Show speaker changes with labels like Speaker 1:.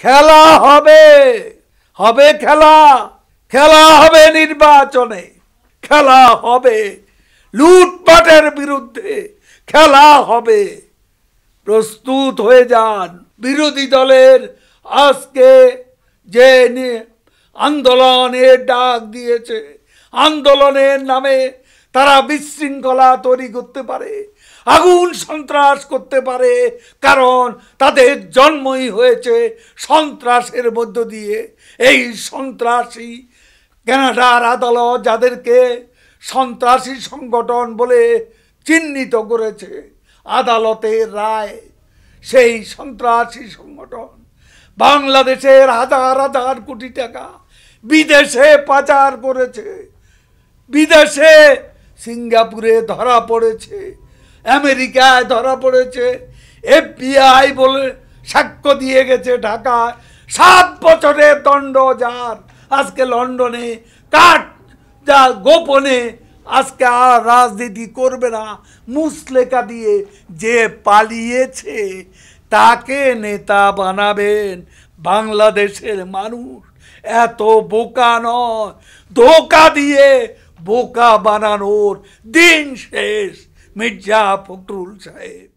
Speaker 1: খেলা হবে হবে খেলা খেলা হবে নির্বাচনে, খেলা হবে লুটপাটের বিরুদ্ধে, খেলা হবে। প্রস্তুত হয়ে যান বিরোধী দলের আজকে যে আন্দোলনের ডাক দিয়েছে, আন্দোলনের নামে তারা বিশৃঙ্খলা তৈরি করতে পারে, আগুন সন্ত্রাস করতে পারে, কারণ তাদের জন্মই হয়েছে সন্ত্রাসের মধ্য দিয়ে। এই সন্ত্রাসী কানাডার আদালত যাদেরকে সন্ত্রাসী সংগঠন বলে চিহ্নিত করেছে, আদালতের রায়, সেই সন্ত্রাসী সংগঠন বাংলাদেশের হাজার হাজার কোটি টাকা বিদেশে পাচার করেছে। বিদেশে সিঙ্গাপুরে ধরা পড়েছে, আমেরিকায় ধরা পড়েছে, এফবিআই বলে সাক্ষ্য দিয়ে গেছে ঢাকায়। সাত বছরের দণ্ড যার, আজকে লন্ডনে কাঠ যা গোপনে, আজকে আর রাজনীতি করবে না। মুসলেকা দিয়ে যে পালিয়েছে, তাকে নেতা বানাবেন বাংলাদেশের মানুষ। এত বোকা নয়, ধোকা দিয়ে बोका बानानोर दिन शेष मिर्ज़ा फखरुल साहेब।